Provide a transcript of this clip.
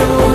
you.